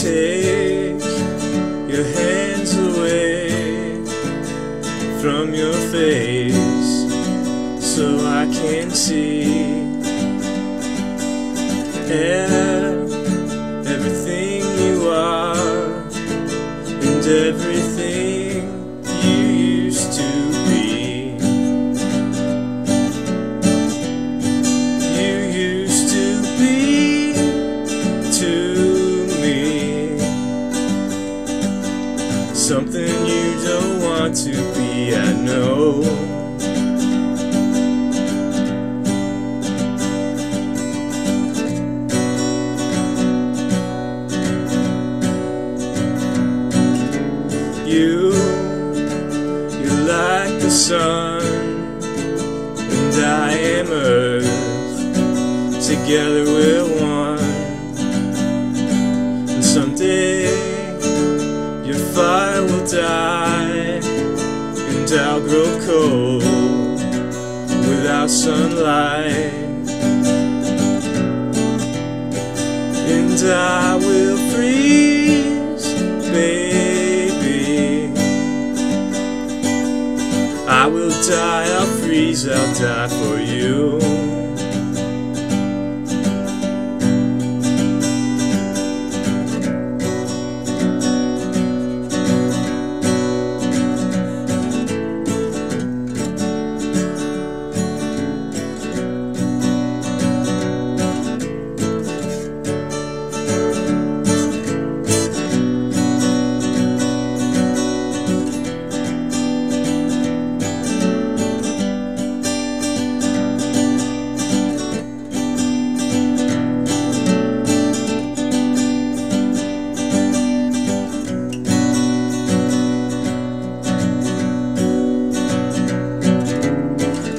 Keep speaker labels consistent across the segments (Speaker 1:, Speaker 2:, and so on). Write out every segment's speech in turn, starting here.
Speaker 1: take your hands away from your face so I can see. Everything you are and everything something you don't want to be, I know. You, you're like the sun, and I am earth. Together we're one. Will die, and I'll grow cold without sunlight. And I will freeze, baby. I will die, I'll freeze, I'll die for you.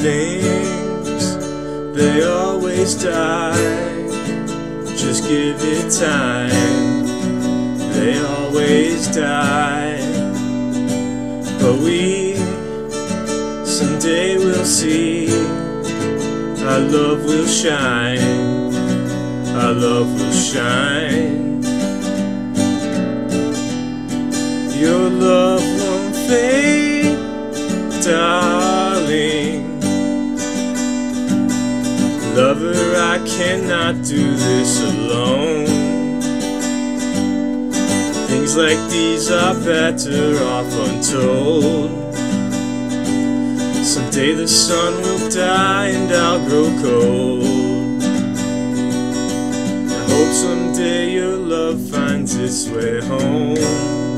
Speaker 1: Things, they always die. Just give it time. They always die. But we someday will see. Our love will shine. Our love will shine. Lover, I cannot do this alone. Things like these are better off untold. Someday the sun will die and I'll grow cold. I hope someday your love finds its way home.